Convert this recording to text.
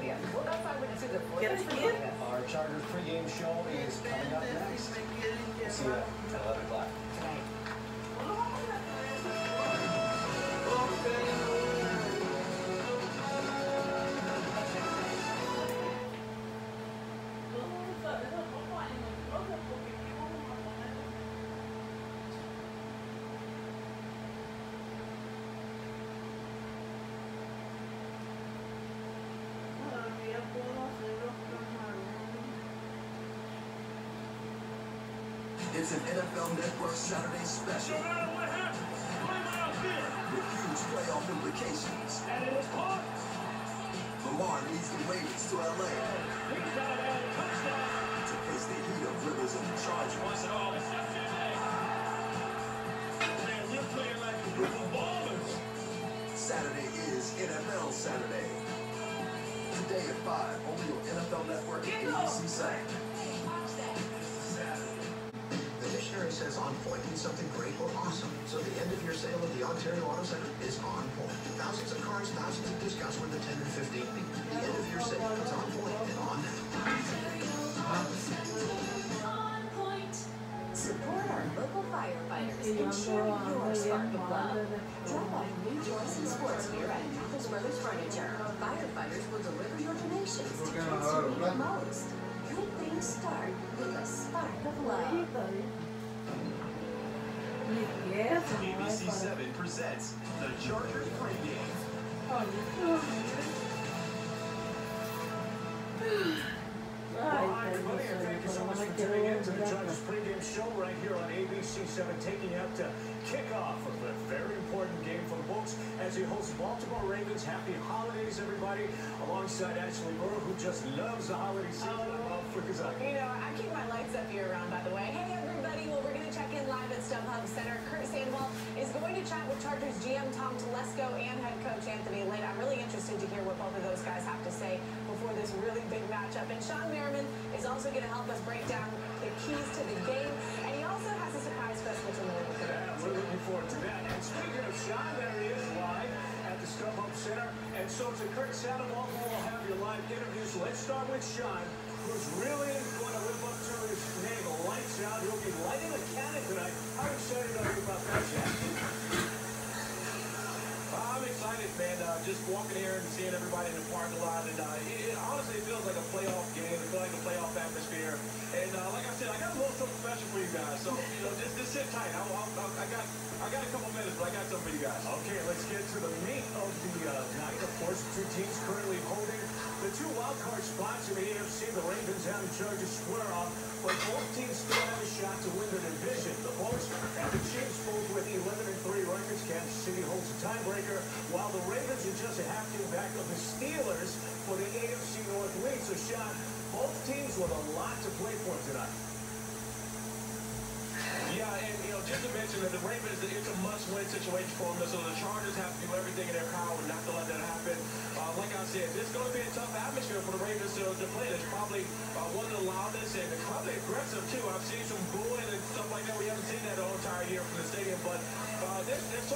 idea. We'll go find witnesses at Get us again? Our Chargers pregame show is coming up next. We'll see you at 11 o'clock. It's an NFL Network Saturday special No matter what happens, out here. with huge playoff implications. And it's part. Lamar leads the Ravens to LA oh, Touchdown! to face the heat of Rivers and the Chargers. Once and all, interception. Man, we're playing like a group of ballers. Saturday is NFL Saturday. Today at 5, only on NFL Network and ABC Saturday. On point means something great or awesome. So the end of your sale of the Ontario Auto Center is on point. Thousands of cars, thousands of discounts worth of 10 and 15. The end of your sale is on point and on now. Support our local firefighters and share your spark of love. Drop off new toys and sports gear at Mathis Brothers Furniture. Presents the Chargers pregame. Hi, everybody, and thank you so much for tuning in to the Chargers pregame show right here on ABC 7, taking up to kickoff of a very important game for the Bolts as he hosts Baltimore Ravens. Happy holidays, everybody, alongside Ashley Moore, who just loves the holiday season. Oh, You know, I keep my lights up year round, by the way. Hey, everybody. Well, we're going to check in live at StubHub Center. Kurt Sandoval is going to chat with Chargers GM Tom Telesco and head coach Anthony Lynn. I'm really interested to hear what both of those guys have to say before this really big matchup. And Shawne Merriman is also going to help us break down the keys to the game. And he also has a surprise for us, which I'm really looking Yeah, we're looking forward to that. And speaking of Shawne, there he is live at the StubHub Center. And so to Kurt Sandoval, will have your live interviews. Let's start with Shawne, who's really going to live up to his name, Lights Out. He'll be lighting a cannon tonight. How excited are you about that, Jack? I'm excited, man. Uh, just walking here and seeing everybody in the parking lot, and uh, it, it honestly feels like a playoff game. It feels like a playoff atmosphere. And uh, like I said, I got a little something special for you guys. So you know, just, just sit tight. I, I, I got I got a couple minutes, but I got something for you guys. Okay, let's get to the meat of the uh, night. Of course, two teams the Ravens and the Chargers square off, but both teams still have a shot to win the division. The Bolts and the Chiefs both with 11 and 3 records. Kansas City holds a tiebreaker, while the Ravens are just a half game back of the Steelers for the AFC North lead. So, Shawne, both teams with a lot to play for tonight. Yeah, and you know, just to mention that the Ravens, it's a must-win situation for them. So the Chargers have to do everything Said, it's going to be a tough atmosphere for the Ravens to, to play. It's probably uh, one of the loudest and probably aggressive too. I've seen some booing and stuff like that. We haven't seen that the whole entire year from the stadium, but uh, there's, there's so